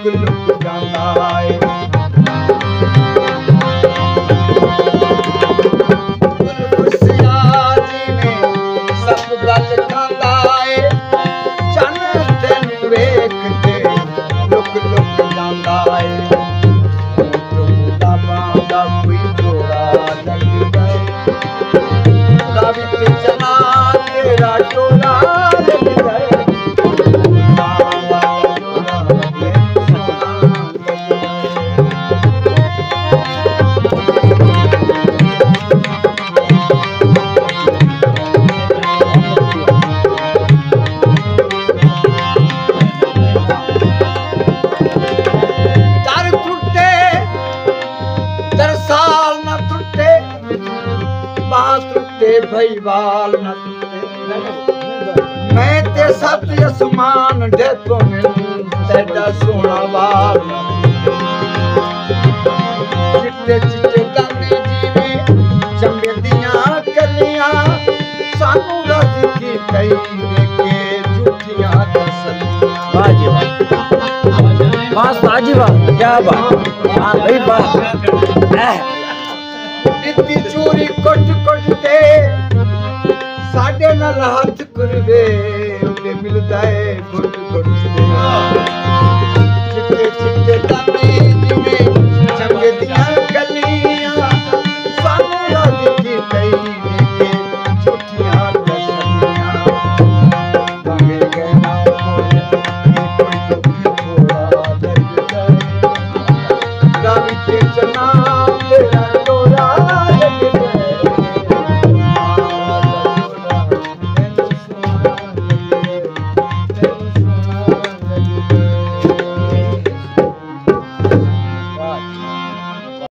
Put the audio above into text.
এক লোক জানা भई बाल मैं ते सत आसमान दे तो मिल तेरा सोना बाल चिट्टे चिट्टे तने जीवे चमेदिया कलिया सानू रज की कई के झूठिया दसन वाह जी वाह वाह वाह जी वाह क्या बात। हां भाई वाह इतनी चोरी कट साढ़े नाल हाथ करवे उने है